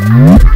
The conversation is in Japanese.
Mm-hmm.